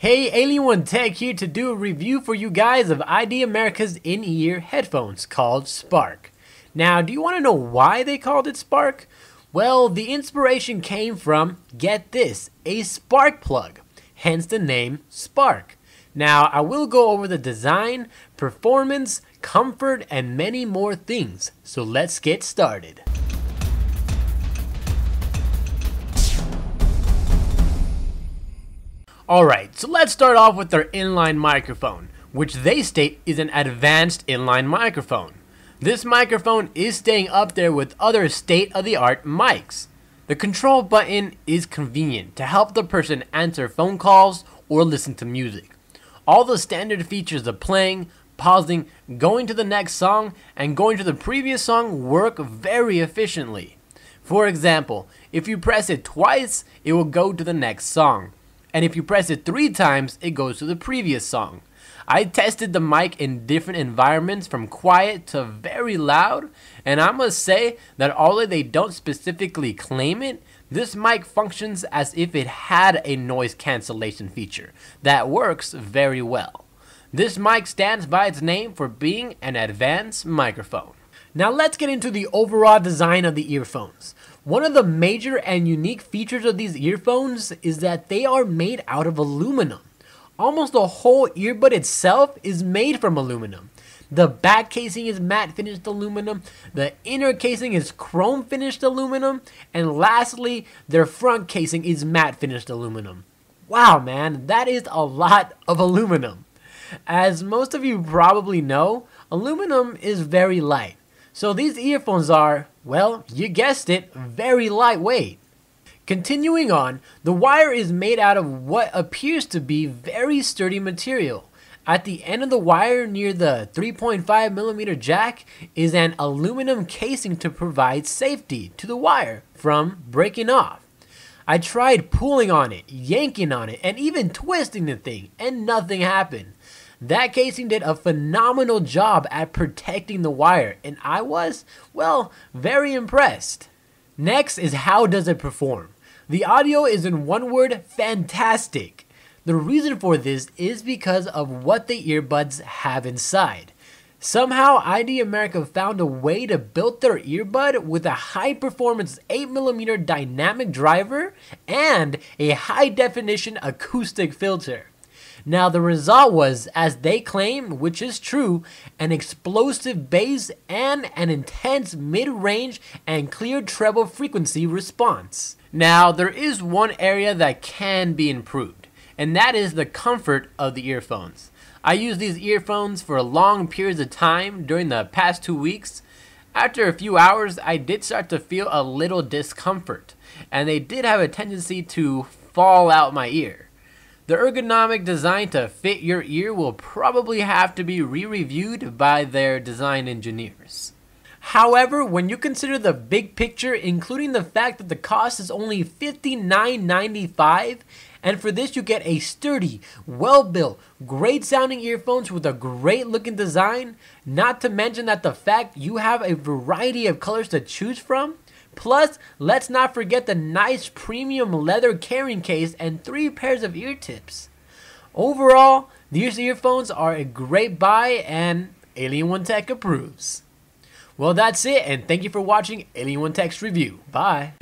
Hey, Alien Tech here to do a review for you guys of ID America's in-ear headphones called Spark. Now, do you want to know why they called it Spark? Well, the inspiration came from, get this, a spark plug, hence the name Spark. Now, I will go over the design, performance, comfort, and many more things, so let's get started. Alright, so let's start off with their inline microphone, which they state is an advanced inline microphone. This microphone is staying up there with other state-of-the-art mics. The control button is convenient to help the person answer phone calls or listen to music. All the standard features of playing, pausing, going to the next song, and going to the previous song work very efficiently. For example, if you press it twice, it will go to the next song and if you press it three times, it goes to the previous song. I tested the mic in different environments from quiet to very loud, and I must say that although they don't specifically claim it, this mic functions as if it had a noise cancellation feature that works very well. This mic stands by its name for being an advanced microphone. Now let's get into the overall design of the earphones. One of the major and unique features of these earphones is that they are made out of aluminum. Almost the whole earbud itself is made from aluminum. The back casing is matte finished aluminum, the inner casing is chrome finished aluminum, and lastly, their front casing is matte finished aluminum. Wow, man, that is a lot of aluminum. As most of you probably know, aluminum is very light. So these earphones are, well, you guessed it, very lightweight. Continuing on, the wire is made out of what appears to be very sturdy material. At the end of the wire near the 3.5 millimeter jack is an aluminum casing to provide safety to the wire from breaking off. I tried pulling on it, yanking on it, and even twisting the thing, and nothing happened. That casing did a phenomenal job at protecting the wire, and I was, well, very impressed. Next is how does it perform? The audio is in one word, fantastic. The reason for this is because of what the earbuds have inside. Somehow, ID America found a way to build their earbud with a high performance 8mm dynamic driver and a high definition acoustic filter. Now, the result was, as they claim, which is true, an explosive bass and an intense mid range and clear treble frequency response. Now, there is one area that can be improved, and that is the comfort of the earphones. I used these earphones for long periods of time during the past two weeks. After a few hours, I did start to feel a little discomfort, and they did have a tendency to fall out my ear. The ergonomic design to fit your ear will probably have to be re-reviewed by their design engineers. However, when you consider the big picture, including the fact that the cost is only $59.95, and for this you get a sturdy, well-built, great sounding earphones with a great looking design, not to mention that the fact you have a variety of colors to choose from, Plus, let's not forget the nice premium leather carrying case and three pairs of ear tips. Overall, these earphones are a great buy and Alien One Tech approves. Well, that's it, and thank you for watching Alien One Tech's review. Bye.